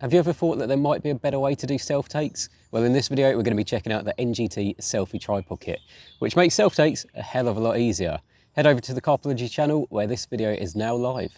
Have you ever thought that there might be a better way to do self-takes? Well, in this video, we're going to be checking out the NGT Selfie Tripod Kit, which makes self-takes a hell of a lot easier. Head over to the Carpology channel where this video is now live.